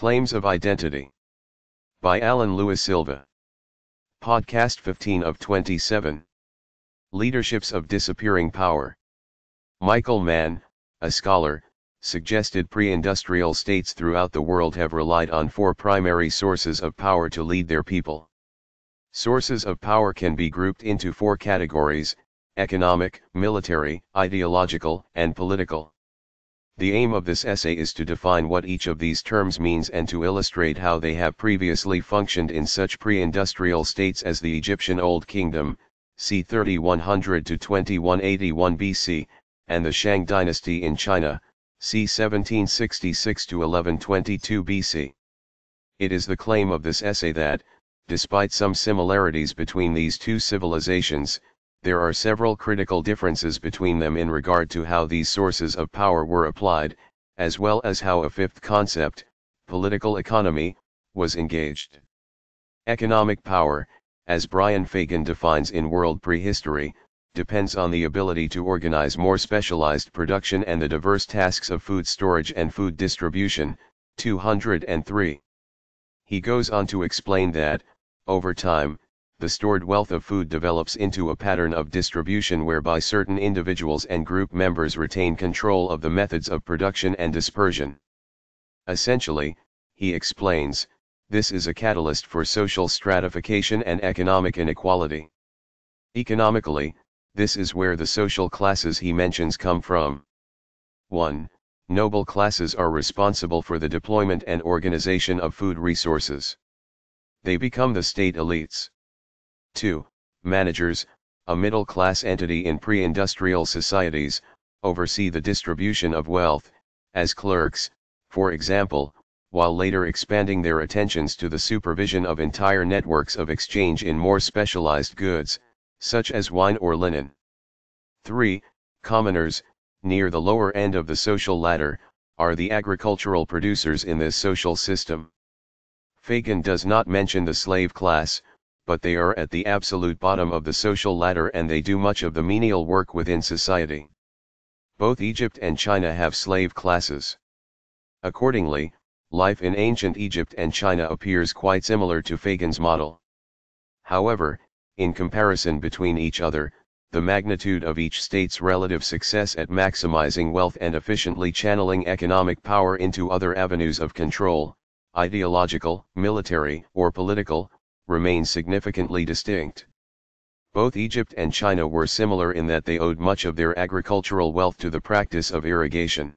Claims of Identity. By Alan Lewis Silva. Podcast 15 of 27. Leaderships of Disappearing Power. Michael Mann, a scholar, suggested pre-industrial states throughout the world have relied on four primary sources of power to lead their people. Sources of power can be grouped into four categories, economic, military, ideological, and political. The aim of this essay is to define what each of these terms means and to illustrate how they have previously functioned in such pre-industrial states as the Egyptian Old Kingdom, c. 3100 to 2181 BC, and the Shang dynasty in China, c. 1766 to 1122 BC. It is the claim of this essay that, despite some similarities between these two civilizations, there are several critical differences between them in regard to how these sources of power were applied, as well as how a fifth concept, political economy, was engaged. Economic power, as Brian Fagan defines in World Prehistory, depends on the ability to organize more specialized production and the diverse tasks of food storage and food distribution, 203. He goes on to explain that, over time, the stored wealth of food develops into a pattern of distribution whereby certain individuals and group members retain control of the methods of production and dispersion. Essentially, he explains, this is a catalyst for social stratification and economic inequality. Economically, this is where the social classes he mentions come from. 1. Noble classes are responsible for the deployment and organization of food resources. They become the state elites. 2. Managers, a middle-class entity in pre-industrial societies, oversee the distribution of wealth, as clerks, for example, while later expanding their attentions to the supervision of entire networks of exchange in more specialized goods, such as wine or linen. 3. Commoners, near the lower end of the social ladder, are the agricultural producers in this social system. Fagan does not mention the slave class, but they are at the absolute bottom of the social ladder and they do much of the menial work within society. Both Egypt and China have slave classes. Accordingly, life in ancient Egypt and China appears quite similar to Fagan's model. However, in comparison between each other, the magnitude of each state's relative success at maximizing wealth and efficiently channeling economic power into other avenues of control, ideological, military, or political, remain significantly distinct. Both Egypt and China were similar in that they owed much of their agricultural wealth to the practice of irrigation.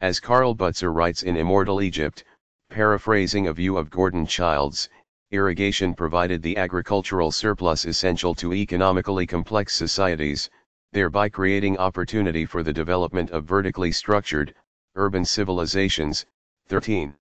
As Karl Butzer writes in Immortal Egypt, paraphrasing a view of Gordon Childs, irrigation provided the agricultural surplus essential to economically complex societies, thereby creating opportunity for the development of vertically structured, urban civilizations. 13.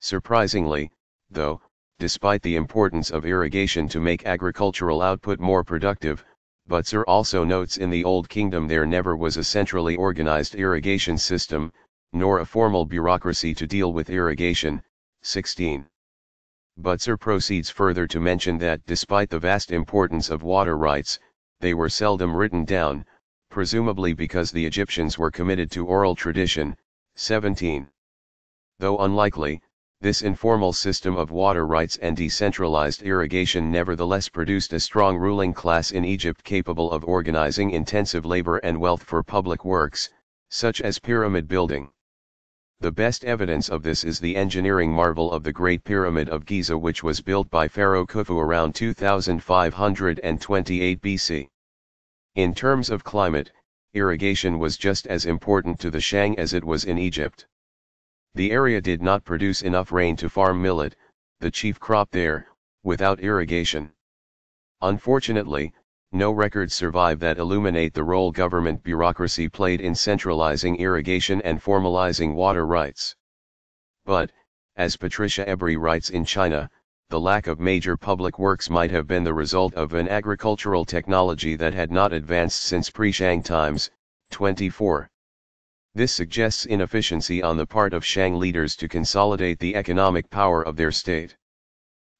Surprisingly, though, despite the importance of irrigation to make agricultural output more productive, Butzer also notes in the Old Kingdom there never was a centrally organized irrigation system, nor a formal bureaucracy to deal with irrigation. 16. Butzer proceeds further to mention that despite the vast importance of water rights, they were seldom written down, presumably because the Egyptians were committed to oral tradition. 17. Though unlikely, this informal system of water rights and decentralized irrigation nevertheless produced a strong ruling class in Egypt capable of organizing intensive labor and wealth for public works, such as pyramid building. The best evidence of this is the engineering marvel of the Great Pyramid of Giza which was built by Pharaoh Khufu around 2528 BC. In terms of climate, irrigation was just as important to the Shang as it was in Egypt. The area did not produce enough rain to farm millet, the chief crop there, without irrigation. Unfortunately, no records survive that illuminate the role government bureaucracy played in centralizing irrigation and formalizing water rights. But, as Patricia Ebrey writes in China, the lack of major public works might have been the result of an agricultural technology that had not advanced since pre-Shang times. 24. This suggests inefficiency on the part of Shang leaders to consolidate the economic power of their state.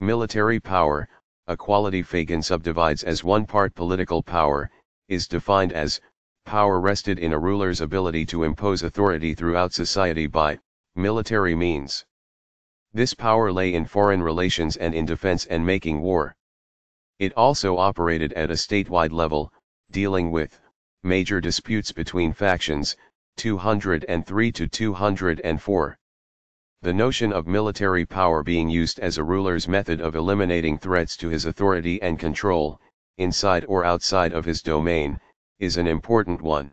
Military power, a quality Fagan subdivides as one part political power, is defined as, power rested in a ruler's ability to impose authority throughout society by, military means. This power lay in foreign relations and in defense and making war. It also operated at a statewide level, dealing with major disputes between factions, 203 to 204. The notion of military power being used as a ruler's method of eliminating threats to his authority and control, inside or outside of his domain, is an important one.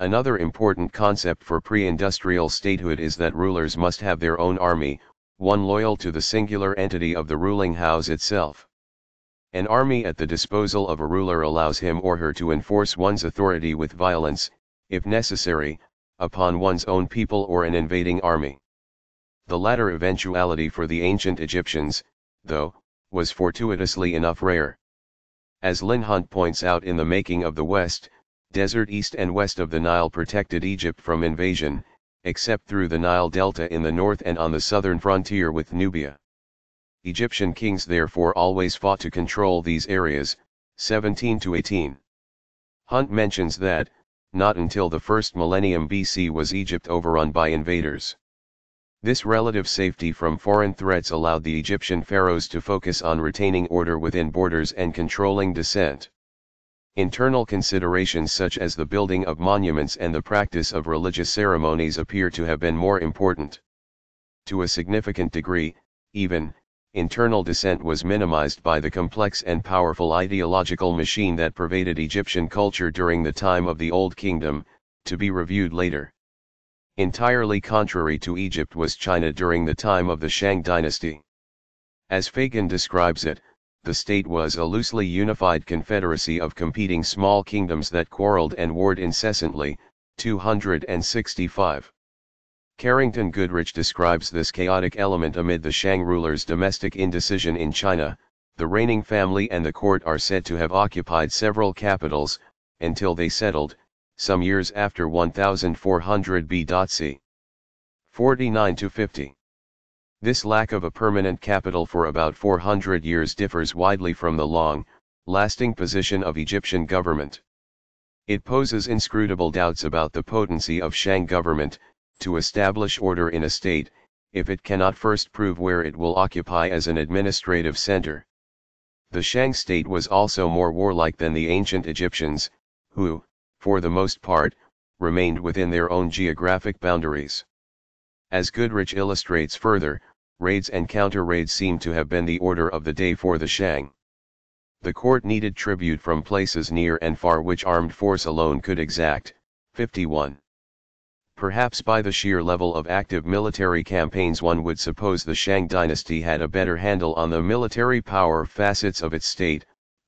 Another important concept for pre-industrial statehood is that rulers must have their own army, one loyal to the singular entity of the ruling house itself. An army at the disposal of a ruler allows him or her to enforce one's authority with violence, if necessary, upon one's own people or an invading army. The latter eventuality for the ancient Egyptians, though, was fortuitously enough rare. As Lynn Hunt points out in The Making of the West, desert east and west of the Nile protected Egypt from invasion, except through the Nile Delta in the north and on the southern frontier with Nubia. Egyptian kings therefore always fought to control these areas, 17 to 18. Hunt mentions that, not until the first millennium BC was Egypt overrun by invaders. This relative safety from foreign threats allowed the Egyptian pharaohs to focus on retaining order within borders and controlling dissent. Internal considerations such as the building of monuments and the practice of religious ceremonies appear to have been more important. To a significant degree, even, internal dissent was minimized by the complex and powerful ideological machine that pervaded Egyptian culture during the time of the Old Kingdom, to be reviewed later. Entirely contrary to Egypt was China during the time of the Shang dynasty. As Fagan describes it, the state was a loosely unified confederacy of competing small kingdoms that quarreled and warred incessantly, 265. Carrington Goodrich describes this chaotic element amid the Shang rulers' domestic indecision in China, the reigning family and the court are said to have occupied several capitals, until they settled, some years after 1400 B.C. 49 to 50. This lack of a permanent capital for about 400 years differs widely from the long, lasting position of Egyptian government. It poses inscrutable doubts about the potency of Shang government, to establish order in a state, if it cannot first prove where it will occupy as an administrative center. The Shang state was also more warlike than the ancient Egyptians, who, for the most part, remained within their own geographic boundaries. As Goodrich illustrates further, raids and counter-raids seem to have been the order of the day for the Shang. The court needed tribute from places near and far which armed force alone could exact, 51. Perhaps by the sheer level of active military campaigns one would suppose the Shang dynasty had a better handle on the military power facets of its state,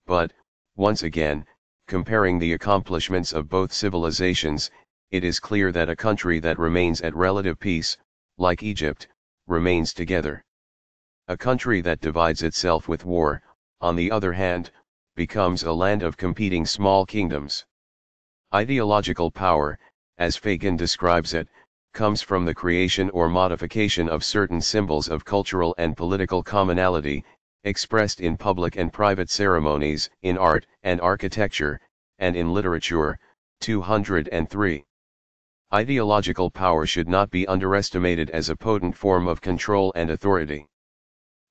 but, once again, comparing the accomplishments of both civilizations, it is clear that a country that remains at relative peace, like Egypt, remains together. A country that divides itself with war, on the other hand, becomes a land of competing small kingdoms. Ideological power, as Fagan describes it, comes from the creation or modification of certain symbols of cultural and political commonality, expressed in public and private ceremonies, in art and architecture, and in literature, 203. Ideological power should not be underestimated as a potent form of control and authority.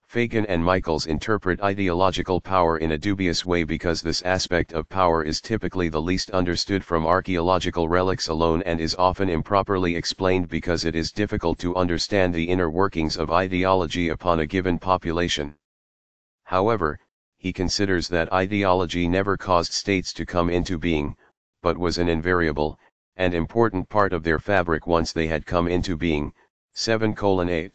Fagan and Michaels interpret ideological power in a dubious way because this aspect of power is typically the least understood from archaeological relics alone and is often improperly explained because it is difficult to understand the inner workings of ideology upon a given population. However, he considers that ideology never caused states to come into being, but was an invariable, and important part of their fabric once they had come into being, 7 8.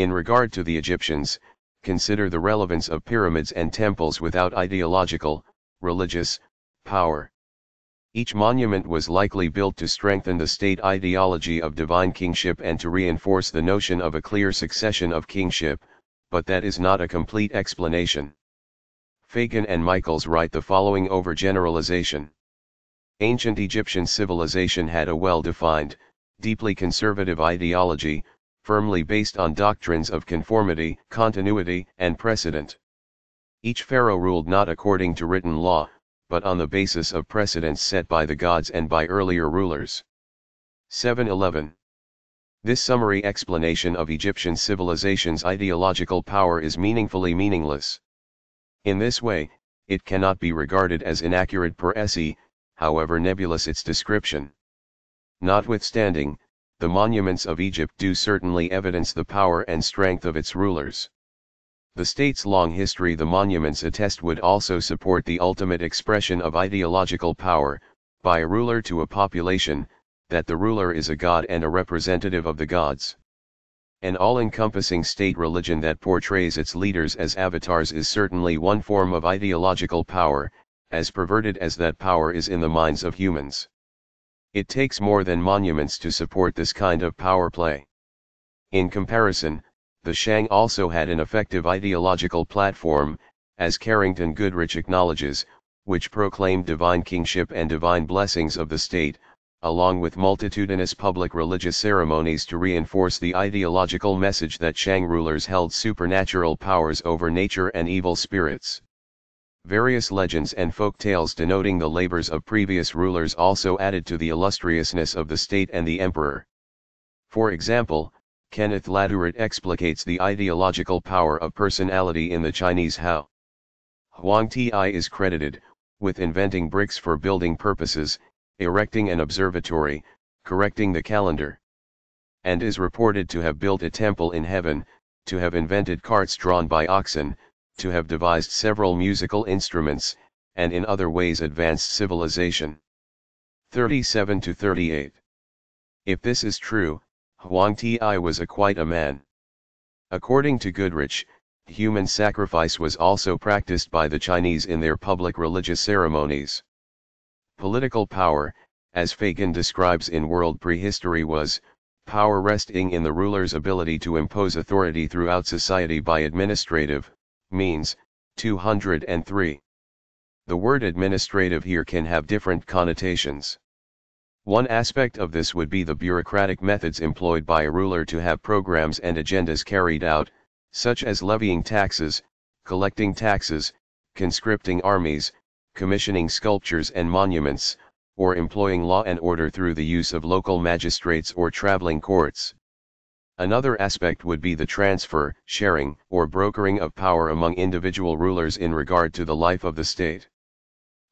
In regard to the Egyptians, consider the relevance of pyramids and temples without ideological, religious, power. Each monument was likely built to strengthen the state ideology of divine kingship and to reinforce the notion of a clear succession of kingship, but that is not a complete explanation. Fagan and Michaels write the following overgeneralization. Ancient Egyptian civilization had a well-defined, deeply conservative ideology, firmly based on doctrines of conformity, continuity, and precedent. Each pharaoh ruled not according to written law, but on the basis of precedents set by the gods and by earlier rulers. 711. This summary explanation of Egyptian civilization's ideological power is meaningfully meaningless. In this way, it cannot be regarded as inaccurate per se, however nebulous its description. Notwithstanding, the monuments of Egypt do certainly evidence the power and strength of its rulers. The state's long history the monuments attest would also support the ultimate expression of ideological power, by a ruler to a population, that the ruler is a god and a representative of the gods. An all-encompassing state religion that portrays its leaders as avatars is certainly one form of ideological power, as perverted as that power is in the minds of humans. It takes more than monuments to support this kind of power play. In comparison, the Shang also had an effective ideological platform, as Carrington Goodrich acknowledges, which proclaimed divine kingship and divine blessings of the state, along with multitudinous public religious ceremonies to reinforce the ideological message that Shang rulers held supernatural powers over nature and evil spirits. Various legends and folk tales denoting the labors of previous rulers also added to the illustriousness of the state and the emperor. For example, Kenneth Latourette explicates the ideological power of personality in the Chinese How. Huang Ti is credited, with inventing bricks for building purposes, erecting an observatory, correcting the calendar. And is reported to have built a temple in heaven, to have invented carts drawn by oxen, to have devised several musical instruments, and in other ways advanced civilization. 37 to 38. If this is true, Huang Ti was a quite a man. According to Goodrich, human sacrifice was also practiced by the Chinese in their public religious ceremonies. Political power, as Fagan describes in World Prehistory was, power resting in the ruler's ability to impose authority throughout society by administrative, means, 203. The word administrative here can have different connotations. One aspect of this would be the bureaucratic methods employed by a ruler to have programs and agendas carried out, such as levying taxes, collecting taxes, conscripting armies, commissioning sculptures and monuments, or employing law and order through the use of local magistrates or traveling courts. Another aspect would be the transfer, sharing, or brokering of power among individual rulers in regard to the life of the state.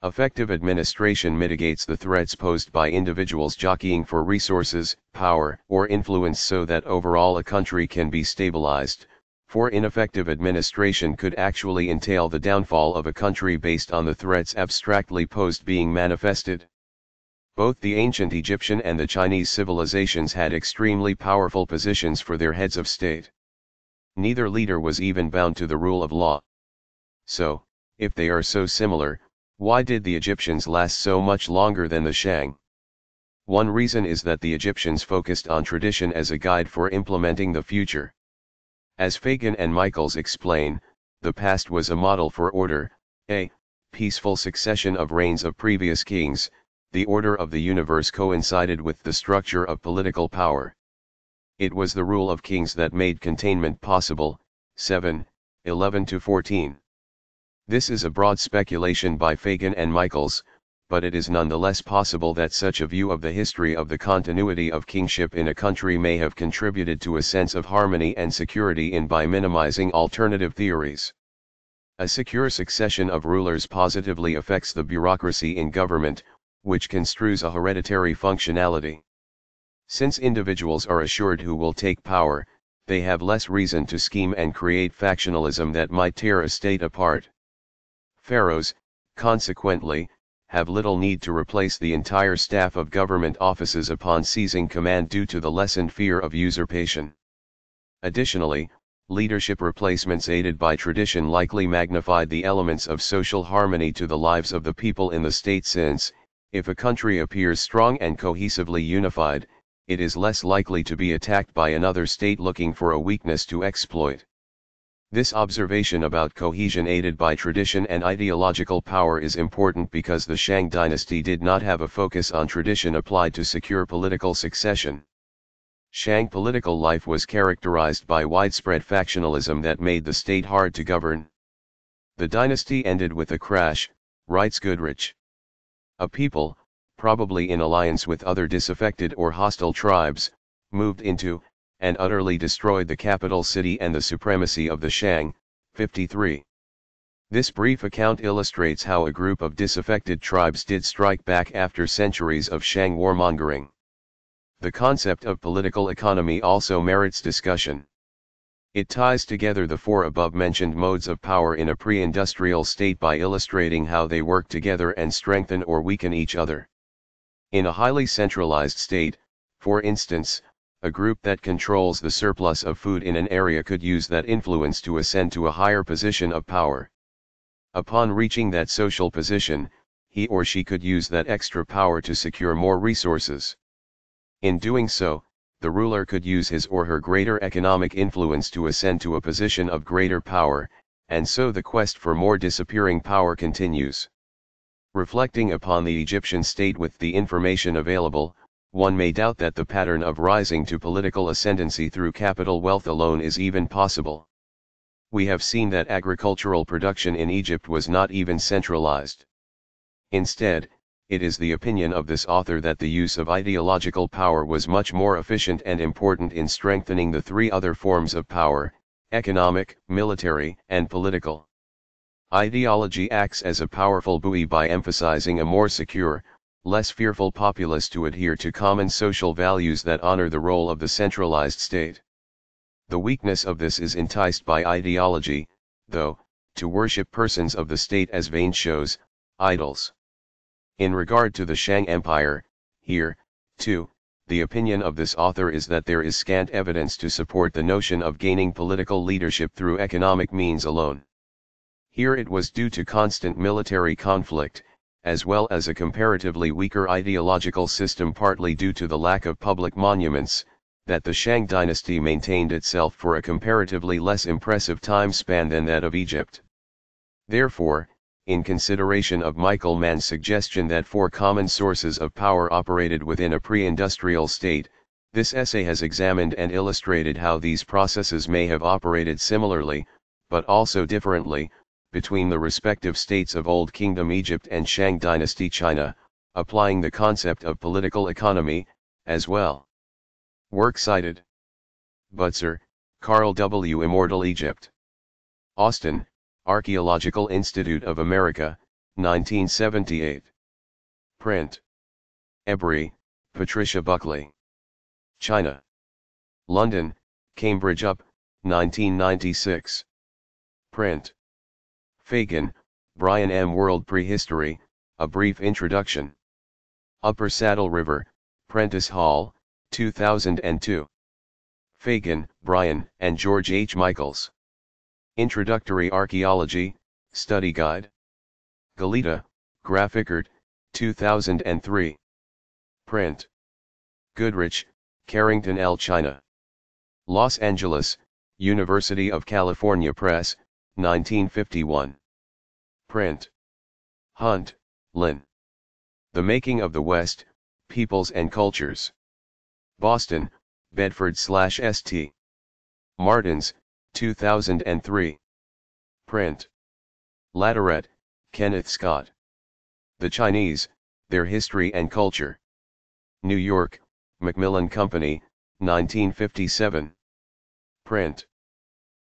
Effective administration mitigates the threats posed by individuals jockeying for resources, power, or influence so that overall a country can be stabilized, for ineffective administration could actually entail the downfall of a country based on the threats abstractly posed being manifested. Both the ancient Egyptian and the Chinese civilizations had extremely powerful positions for their heads of state. Neither leader was even bound to the rule of law. So, if they are so similar, why did the Egyptians last so much longer than the Shang? One reason is that the Egyptians focused on tradition as a guide for implementing the future. As Fagan and Michaels explain, the past was a model for order, a peaceful succession of reigns of previous kings, the order of the universe coincided with the structure of political power. It was the rule of kings that made containment possible, 7, 11 to 14. This is a broad speculation by Fagan and Michaels, but it is nonetheless possible that such a view of the history of the continuity of kingship in a country may have contributed to a sense of harmony and security in by minimizing alternative theories. A secure succession of rulers positively affects the bureaucracy in government, which construes a hereditary functionality. Since individuals are assured who will take power, they have less reason to scheme and create factionalism that might tear a state apart. Pharaohs, consequently, have little need to replace the entire staff of government offices upon seizing command due to the lessened fear of usurpation. Additionally, leadership replacements aided by tradition likely magnified the elements of social harmony to the lives of the people in the state since, if a country appears strong and cohesively unified, it is less likely to be attacked by another state looking for a weakness to exploit. This observation about cohesion aided by tradition and ideological power is important because the Shang dynasty did not have a focus on tradition applied to secure political succession. Shang political life was characterized by widespread factionalism that made the state hard to govern. The dynasty ended with a crash, writes Goodrich. A people, probably in alliance with other disaffected or hostile tribes, moved into, and utterly destroyed the capital city and the supremacy of the Shang, 53. This brief account illustrates how a group of disaffected tribes did strike back after centuries of Shang warmongering. The concept of political economy also merits discussion. It ties together the four above-mentioned modes of power in a pre-industrial state by illustrating how they work together and strengthen or weaken each other. In a highly centralized state, for instance, a group that controls the surplus of food in an area could use that influence to ascend to a higher position of power. Upon reaching that social position, he or she could use that extra power to secure more resources. In doing so, the ruler could use his or her greater economic influence to ascend to a position of greater power, and so the quest for more disappearing power continues. Reflecting upon the Egyptian state with the information available, one may doubt that the pattern of rising to political ascendancy through capital wealth alone is even possible we have seen that agricultural production in Egypt was not even centralized. Instead, it is the opinion of this author that the use of ideological power was much more efficient and important in strengthening the three other forms of power, economic, military, and political. Ideology acts as a powerful buoy by emphasizing a more secure, less fearful populace to adhere to common social values that honor the role of the centralized state. The weakness of this is enticed by ideology, though, to worship persons of the state as vain shows, idols. In regard to the Shang Empire, here, too, the opinion of this author is that there is scant evidence to support the notion of gaining political leadership through economic means alone. Here it was due to constant military conflict, as well as a comparatively weaker ideological system partly due to the lack of public monuments, that the Shang dynasty maintained itself for a comparatively less impressive time span than that of Egypt. Therefore, in consideration of Michael Mann's suggestion that four common sources of power operated within a pre-industrial state, this essay has examined and illustrated how these processes may have operated similarly, but also differently, between the respective states of Old Kingdom Egypt and Shang dynasty China, applying the concept of political economy, as well. Work cited. Butzer, Karl W. Immortal Egypt. Austin, Archaeological Institute of America, 1978. Print. Ebrey, Patricia Buckley. China. London, Cambridge UP, 1996. Print. Fagan, Brian M. World Prehistory, A Brief Introduction. Upper Saddle River, Prentice Hall, 2002. Fagan, Brian, and George H. Michaels. Introductory Archaeology, Study Guide. Goleta, Graphicart, 2003. Print. Goodrich, Carrington L. China. Los Angeles, University of California Press, 1951. Print. Hunt, Lynn. The Making of the West, Peoples and Cultures. Boston, Bedford slash St. Martins, 2003. Print. Latourette, Kenneth Scott. The Chinese, Their History and Culture. New York, Macmillan Company, 1957. Print.